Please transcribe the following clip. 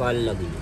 call लगी